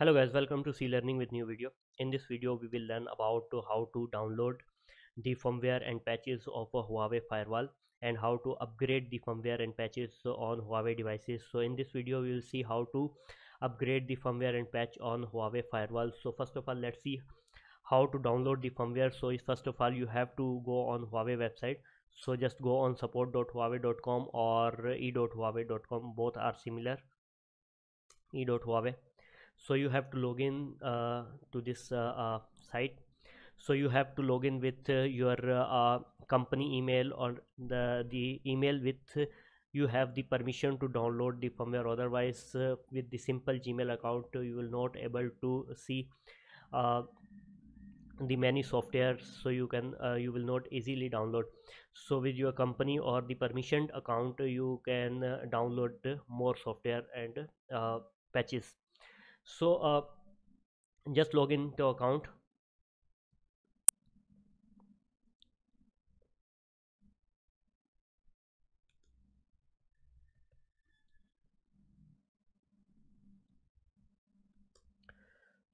hello guys welcome to cLearning with new video. In this video we will learn about how to download the firmware and patches of huawei firewall and how to upgrade the firmware and patches on huawei devices. So in this video we will see how to upgrade the firmware and patch on huawei firewall. So first of all let's see how to download the firmware. So first of all you have to go on huawei website. So just go on support.huawei.com or e.huawei.com both are similar. E.huawei so you have to log in uh, to this uh, uh, site. So you have to log in with uh, your uh, company email or the the email with you have the permission to download the firmware. Otherwise uh, with the simple gmail account you will not able to see the many softwares so you can uh, you will not easily download. So with your company or the permissioned account you can uh, download more software and uh, patches so uh, just log in to account.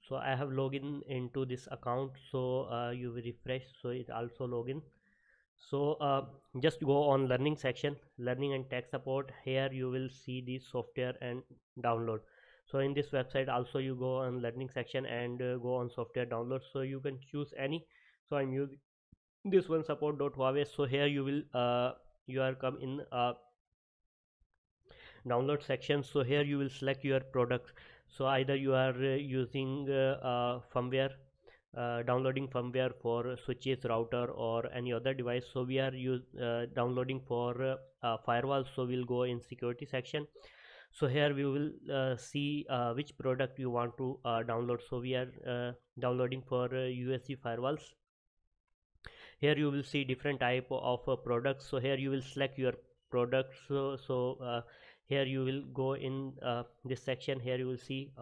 So i have login into this account. So uh, you will refresh. So it also login so uh, just go on learning section learning and tech support. Here you will see the software and download so in this website also you go on learning section and uh, go on software download so you can choose any. So i'm using this one support.huawei so here you will uh, you are come in uh, download section. So here you will select your product so either you are uh, using uh, uh, firmware downloading firmware for switches router or any other device. So we are use downloading for firewall. So we'll go in security section so here we will uh, see uh, which product you want to uh, download. So we are uh, downloading for USG uh, firewalls. Here you will see different type of uh, products. So here you will select your products. So, so here you will go in this section. Here you will see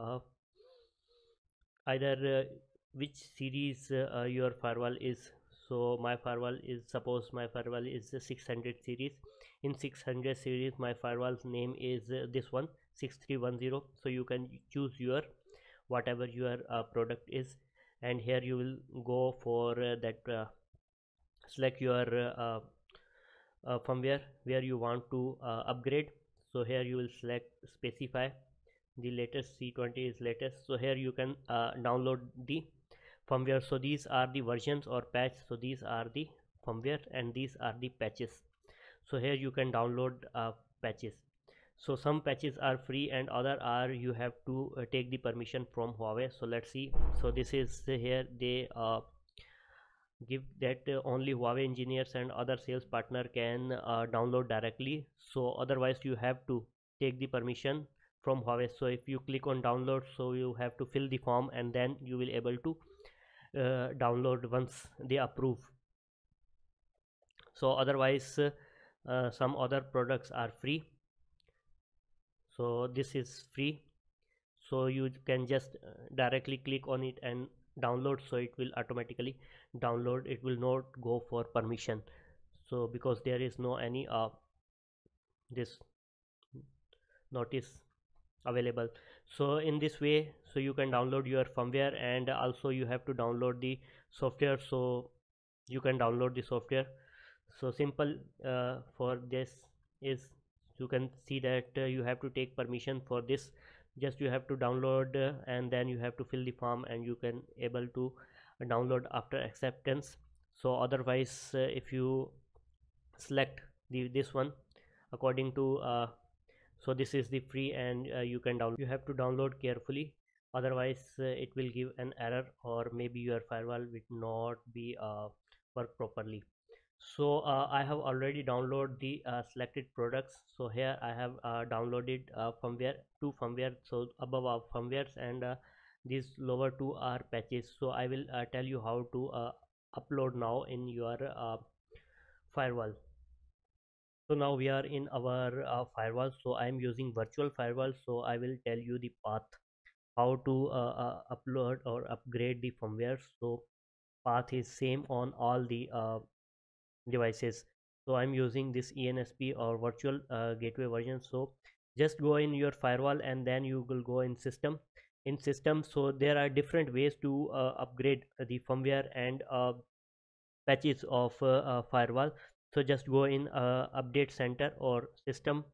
either which series your firewall is so my firewall is suppose my firewall is 600 series. In 600 series my firewall's name is uh, this one 6310 so you can choose your whatever your uh, product is. And here you will go for uh, that uh, select your uh, firmware where you want to upgrade. So here you will select specify. The latest c20 is latest. So here you can download the firmware. So these are the versions or patch so these are the firmware and these are the patches. So here you can download uh, patches. So some patches are free and other are you have to uh, take the permission from Huawei. So let's see. So this is here they uh, give that uh, only Huawei engineers and other sales partner can uh, download directly. So otherwise you have to take the permission from Huawei. So if you click on download so you have to fill the form and then you will able to download once they approve. So otherwise uh, some other products are free. So this is free. So you can just uh, directly click on it and download. So it will automatically download. It will not go for permission. So because there is no any uh, this notice available so in this way so you can download your firmware and also you have to download the software. So you can download the software. So simple uh, for this is you can see that uh, you have to take permission for this. Just you have to download uh, and then you have to fill the form and you can able to download after acceptance. So otherwise uh, if you select the this one according to uh, so this is the free and uh, you can download you have to download carefully. Otherwise it will give an error or maybe your firewall will not be work properly. So uh, i have already downloaded the uh, selected products. So here i have uh, downloaded uh, firmware two firmware. So above are firmwares and uh, these lower two are patches. So i will uh, tell you how to upload now in your firewall so now we are in our firewall. So i am using virtual firewall. So i will tell you the path how to upload or upgrade the firmware. So path is same on all the devices. So i'm using this ensp or virtual uh, gateway version. So just go in your firewall and then you will go in system. In system so there are different ways to uh, upgrade the firmware and uh, patches of uh, firewall so just go in update center or system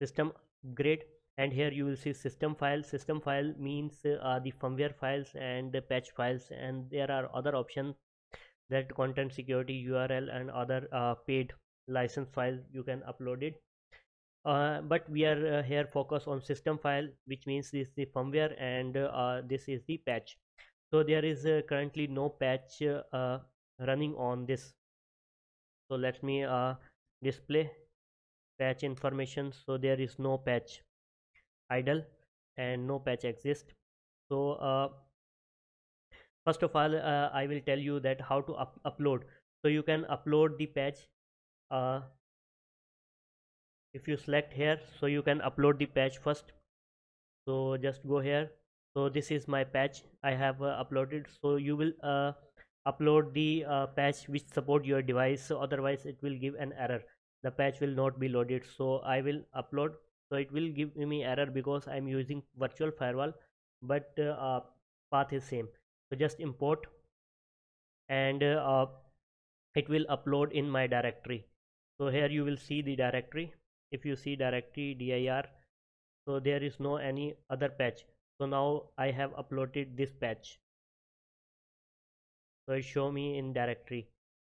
system upgrade and here you will see system file. System file means uh, the firmware files and the patch files and there are other options that content security url and other uh, paid license file you can upload it. Uh, but we are uh, here focus on system file which means this is the firmware and uh, this is the patch. So there is uh, currently no patch running on this so let me display patch information. So there is no patch idle and no patch exists so uh, first of all uh, I will tell you that how to up upload. So you can upload the patch uh, if you select here. So you can upload the patch first. So just go here. So this is my patch I have uh, uploaded. So you will uh, upload the uh, patch which support your device so otherwise it will give an error. The patch will not be loaded so I will upload. So it will give me error because i'm using virtual firewall but uh, path is same. So just import and uh, it will upload in my directory. So here you will see the directory. If you see directory dir so there is no any other patch. So now i have uploaded this patch so it show me in directory.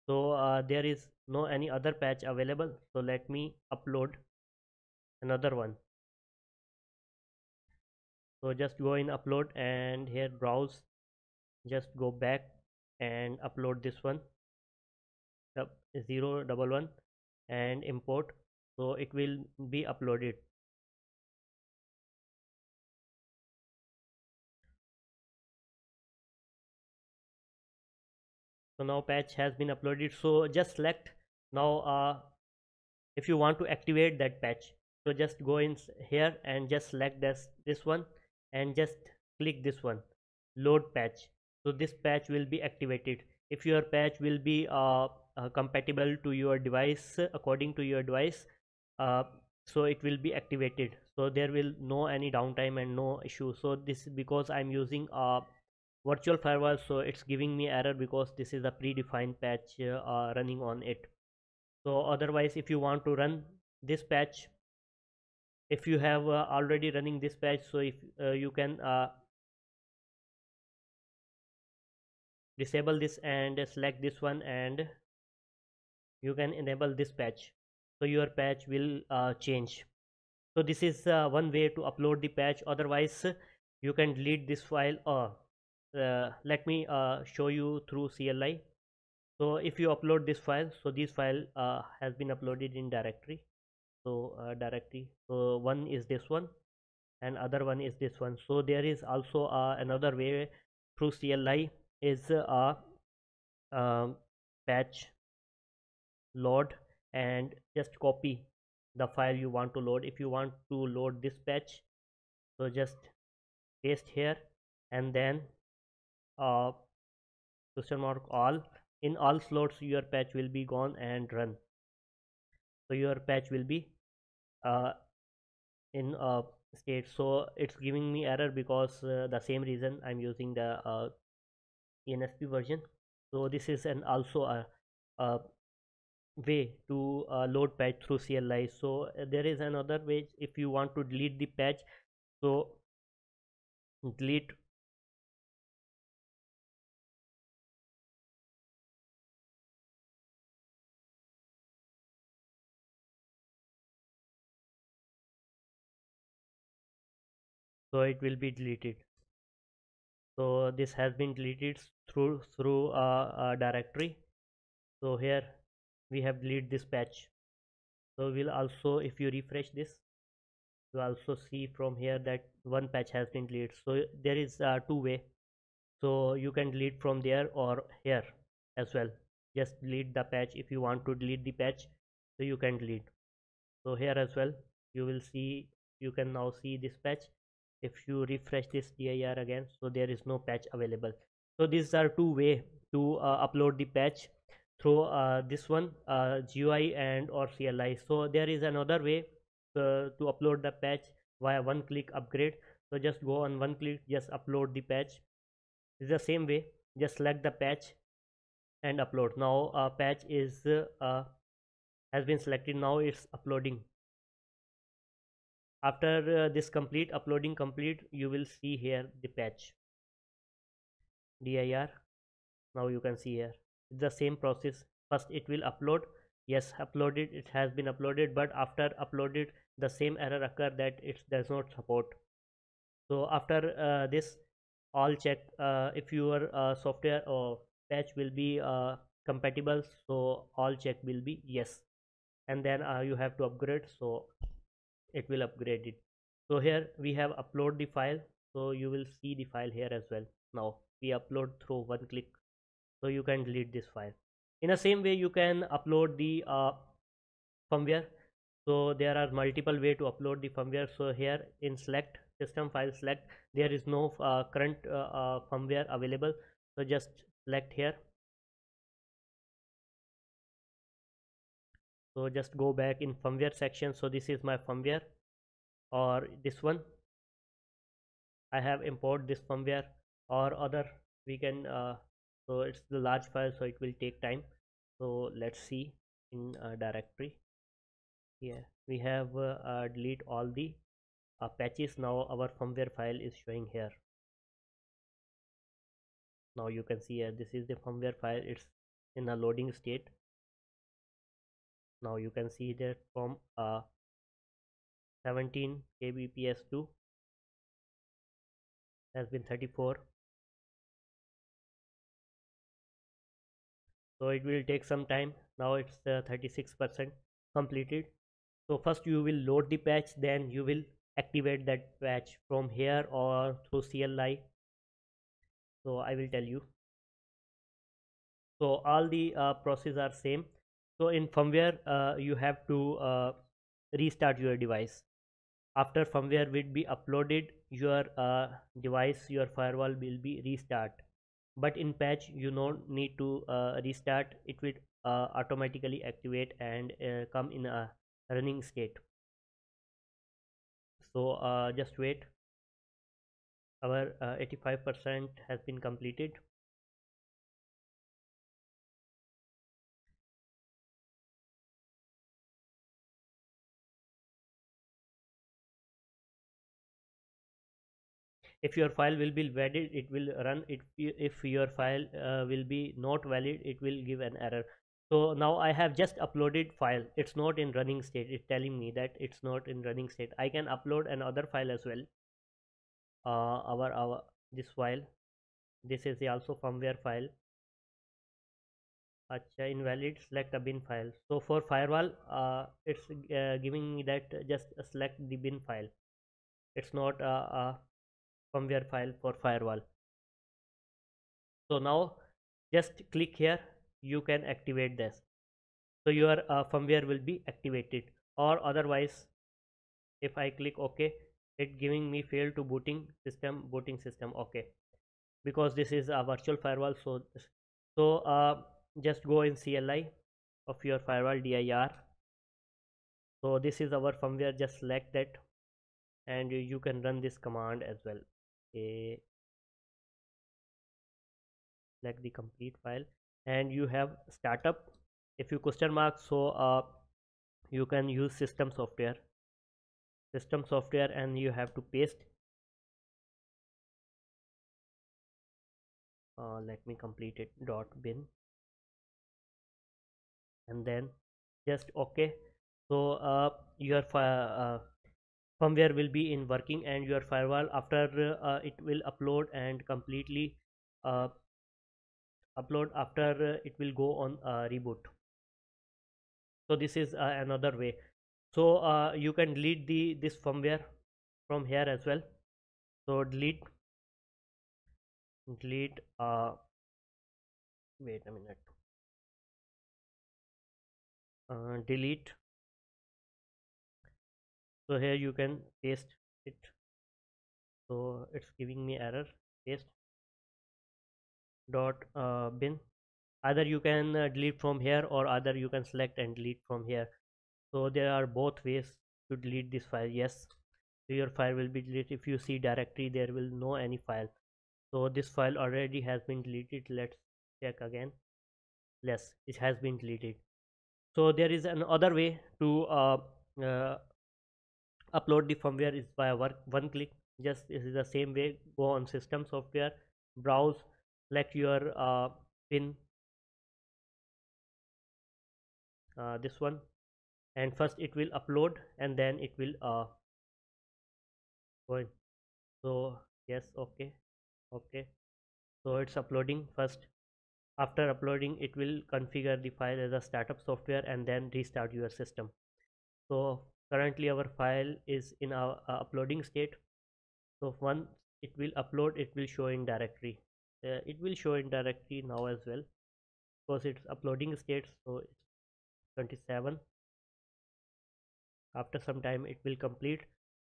So uh, there is no any other patch available. So let me upload another one. So just go in upload and here browse. Just go back and upload this one. Zero double one and import. So it will be uploaded so now patch has been uploaded. So just select now uh, if you want to activate that patch. So just go in here and just select this this one and just click this one load patch. So this patch will be activated. If your patch will be uh, uh, compatible to your device according to your device uh, so it will be activated. So there will no any downtime and no issue. So this is because i'm using a virtual firewall so it's giving me error because this is a predefined patch uh, running on it. So otherwise if you want to run this patch if you have uh, already running this patch so if uh, you can uh, disable this and select this one and you can enable this patch. So your patch will uh, change. So this is uh, one way to upload the patch. Otherwise you can delete this file or uh, let me show you through CLI so if you upload this file so this file has been uploaded in directory. So uh, directly so one is this one and other one is this one. So there is also uh, another way through CLI is a uh, um, patch load and just copy the file you want to load. If you want to load this patch so just paste here and then uh, question mark all. In all slots your patch will be gone and run. So your patch will be uh, in a state. So it's giving me error because uh, the same reason i'm using the uh, version. So this is an also a, a way to uh, load patch through cli so uh, there is another way. If you want to delete the patch so delete so it will be deleted. So this has been deleted through through a, a directory. So here we have deleted this patch. So we'll also if you refresh this you also see from here that one patch has been deleted. So there is uh, two way so you can delete from there or here as well. Just delete the patch if you want to delete the patch so you can delete. So here as well you will see you can now see this patch if you refresh this dir again so there is no patch available. So these are two way to uh, upload the patch through uh, this one uh, GUI and or CLI so there is another way uh, to upload the patch via one click upgrade. So just go on one click just upload the patch. It's the same way just select the patch and upload. Now uh, patch is uh, has been selected. Now it's uploading after uh, this complete uploading complete you will see here the patch. Dir now you can see here. It's the same process. First it will upload. Yes uploaded. It has been uploaded but after uploaded the same error occur that it does not support. So after uh, this all check uh, if your uh, software or patch will be uh, compatible so all check will be yes. And then uh, you have to upgrade. So it will upgrade it. So here we have upload the file. So you will see the file here as well. Now we upload through one click. So you can delete this file. In the same way you can upload the uh, firmware. So there are multiple way to upload the firmware. So here in select system file select there is no uh, current uh, uh, firmware available. So just select here so just go back in firmware section. So this is my firmware or this one. I have import this firmware or other. We can uh, so it's the large file so it will take time. So let's see in directory. Yeah we have uh, uh, delete all the uh, patches. Now our firmware file is showing here. Now you can see here this is the firmware file. It's in a loading state now you can see that from uh, 17 kbps to has been 34 so it will take some time. Now it's 36 uh, percent completed. So first you will load the patch then you will activate that patch from here or through CLI so I will tell you. So all the uh, process are same so in firmware uh, you have to uh, restart your device. After firmware will be uploaded your uh, device your firewall will be restart. But in patch you don't need to uh, restart. It will uh, automatically activate and uh, come in a running state. So just wait. Our 85% uh, has been completed if your file will be valid it will run. It if your file uh, will be not valid it will give an error. So now i have just uploaded file. It's not in running state. It's telling me that it's not in running state. I can upload another file as well. Uh, our our this file. This is also firmware file. Acha invalid select a bin file. So for firewall uh, it's uh, giving me that just select the bin file. It's not a, a firmware file for firewall. So now just click here you can activate this. So your uh, firmware will be activated or otherwise if i click ok it giving me fail to booting system booting system okay because this is a virtual firewall so so uh, just go in CLI of your firewall dir so this is our firmware just select that and you can run this command as well a select the complete file. And you have startup. If you question mark so uh, you can use system software. System software and you have to paste. Uh, let me complete it. Dot bin. And then just okay. So uh, your uh, firmware will be in working and your firewall after uh, it will upload and completely uh, upload after uh, it will go on uh, reboot. So this is uh, another way. So uh, you can delete the this firmware from here as well. So delete delete wait a minute. Delete so here you can paste it. So it's giving me error. Paste. Dot uh, bin. Either you can uh, delete from here or either you can select and delete from here. So there are both ways to delete this file. Yes so your file will be deleted. If you see directory there will no any file. So this file already has been deleted. Let's check again. Yes it has been deleted. So there is another way to uh, uh, upload the firmware is by work one click. Just this is the same way go on system software browse select your uh, bin uh, this one. And first it will upload and then it will uh going so yes okay okay. So it's uploading first. After uploading it will configure the file as a startup software and then restart your system. So currently our file is in our uh, uploading state. So once it will upload it will show in directory. Uh, it will show in directory now as well. Because it's uploading state so it's 27 after some time it will complete.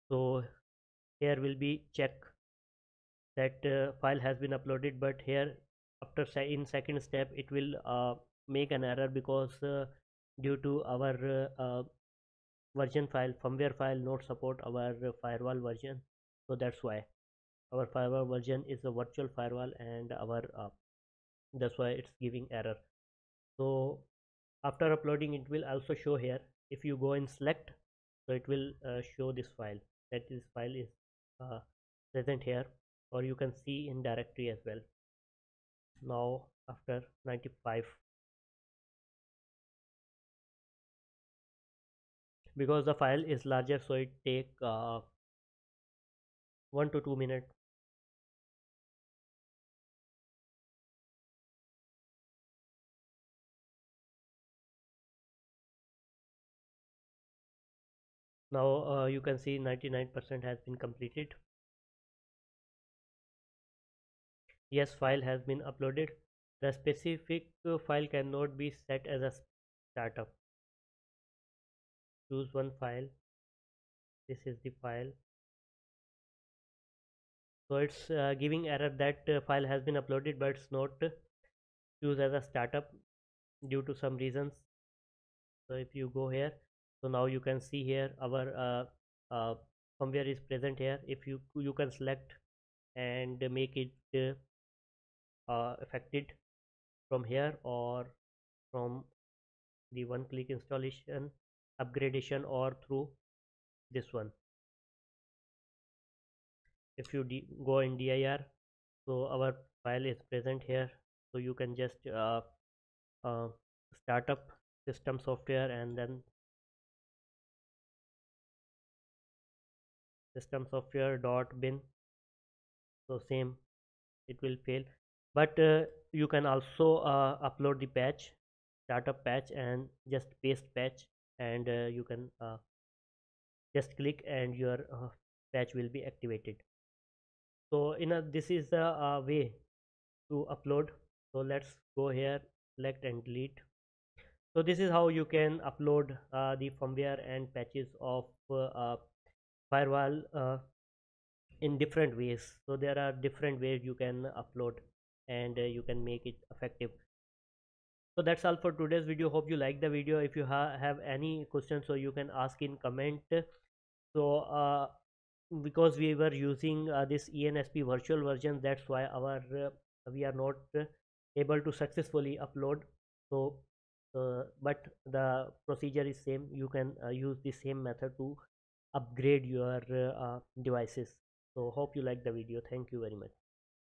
So here will be check that uh, file has been uploaded but here after in second step it will uh, make an error because uh, due to our uh, uh, version file firmware file not support our firewall version. So that's why. Our firewall version is a virtual firewall and our uh, that's why it's giving error. So after uploading it will also show here. If you go and select so it will uh, show this file. That this file is uh, present here or you can see in directory as well. Now after 95 because the file is larger so it take uh, 1 to 2 minutes now uh, you can see 99% has been completed. Yes file has been uploaded. The specific file cannot be set as a startup choose one file. This is the file. So it's uh, giving error that uh, file has been uploaded but it's not used as a startup due to some reasons. So if you go here so now you can see here our uh, uh, firmware is present here. If you you can select and make it uh, affected from here or from the one click installation upgradation or through this one. If you go in dir so our file is present here. So you can just uh, uh, start up system software and then system software dot bin. So same it will fail. But uh, you can also uh, upload the patch startup patch and just paste patch and uh, you can uh, just click and your uh, patch will be activated. So in a this is the uh, way to upload. So let's go here select and delete. So this is how you can upload the firmware and patches of firewall uh, in different ways. So there are different ways you can upload and uh, you can make it effective so that's all for today's video. Hope you like the video. If you ha have any questions so you can ask in comment. So uh, because we were using uh, this ENSP virtual version that's why our uh, we are not able to successfully upload. So uh, but the procedure is same. You can uh, use the same method to upgrade your uh, devices. So hope you like the video. Thank you very much